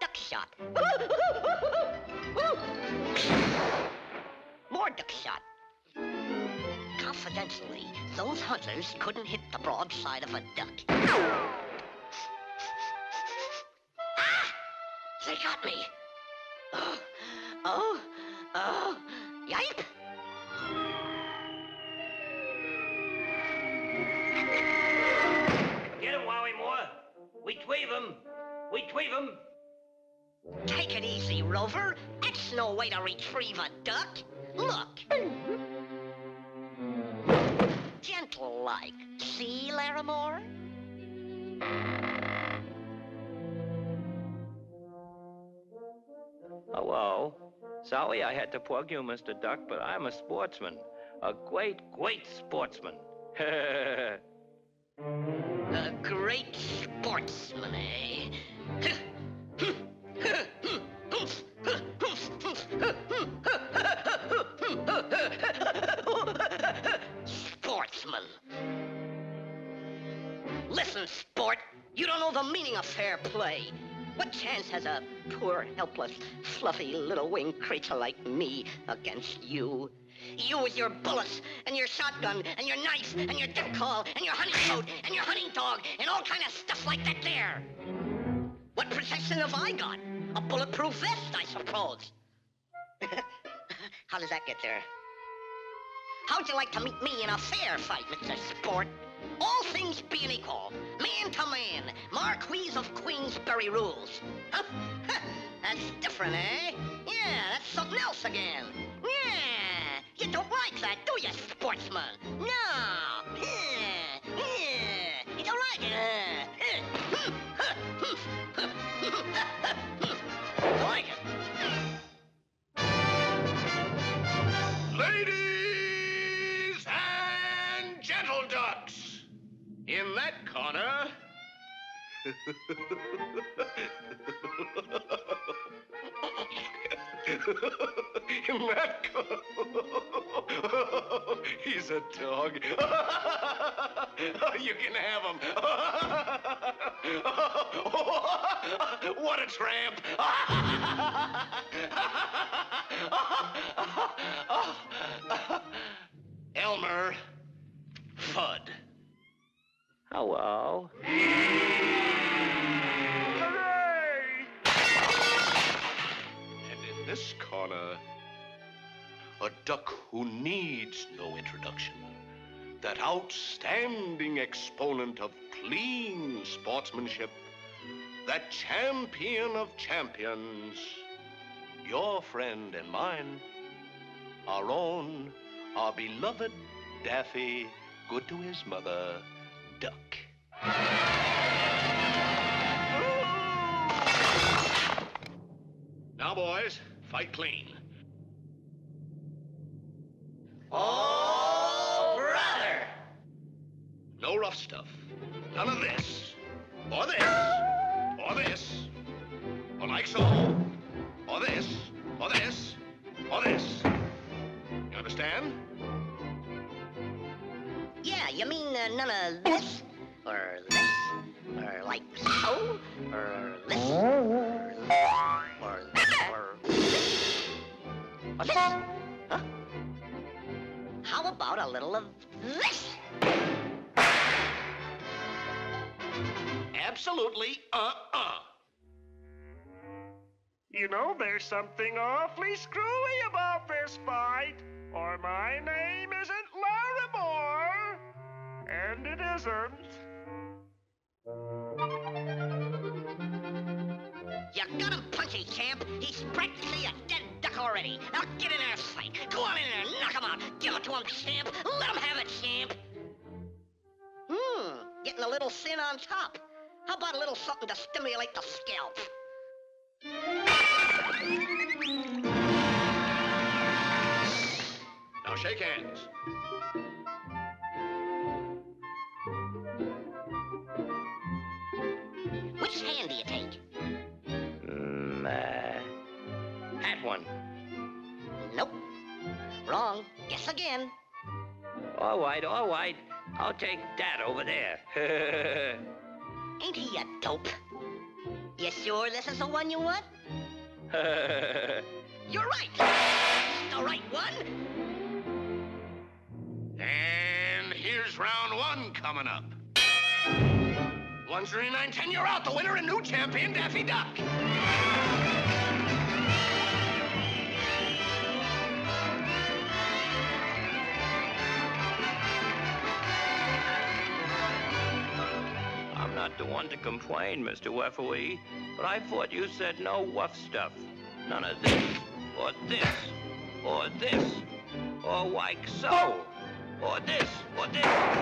duck shot. More duck shot. Confidentially, those hunters couldn't hit the broadside of a duck. ah! They got me. Oh, oh. We tweave him. We tweave him. Take it easy, Rover. That's no way to retrieve a duck. Look. Gentle like. See, Larimore? Hello. Sorry I had to plug you, Mr. Duck, but I'm a sportsman. A great, great sportsman. A great sportsman, eh? Sportsman. Listen, sport, you don't know the meaning of fair play. What chance has a poor, helpless, fluffy little winged creature like me against you? You with your bullets and your shotgun and your knife and your duck call and your hunting coat and your hunting dog and all kind of stuff like that there. What protection have I got? A bulletproof vest, I suppose. How does that get there? How'd you like to meet me in a fair fight, Mr. Sport? All things being equal, man to man, Marquis of Queensberry rules. Huh? That's different, eh? Yeah, that's something else again. Yeah, that, do you, sportsman? No. Yeah, yeah, you don't like it, huh? You like it? Ladies and gentle ducks, in that corner. that. He's a dog. you can have him. what a tramp. Elmer Fudd. Oh, Hello. This corner, a duck who needs no introduction. That outstanding exponent of clean sportsmanship. That champion of champions. Your friend and mine. Our own, our beloved Daffy, good to his mother, Duck. Now, boys, fight clean. Oh, brother! No rough stuff. None of this. Or this. Or this. Or like so. Or this. Or this. Or this. You understand? Yeah, you mean uh, none of this? Or this? Or like so? Or this? Or this? Or this? Or this? Or this? Huh? How about a little of this? Absolutely uh-uh. You know, there's something awfully screwy about this fight, or my name isn't Larimore. And it isn't. You got him, Punchy Champ. He's practically a dead duck already. Now get in there, fight. Go on in there, knock him out. Give it to him, Champ. Let him have it, Champ. Hmm, getting a little sin on top. How about a little something to stimulate the scalp? Now shake hands. Which hand do you take? Mm, uh, that one. Again. All right, all right. I'll take that over there. Ain't he a dope? You sure this is the one you want? You're right. The right one. And here's round one coming up. 139.10, you're out. The winner and new champion, Daffy Duck. One to complain, Mr. Wefferly, but I thought you said no wuff stuff. None of this, or this, or this, or like so, oh. or this, or this.